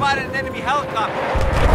spotted an enemy helicopter.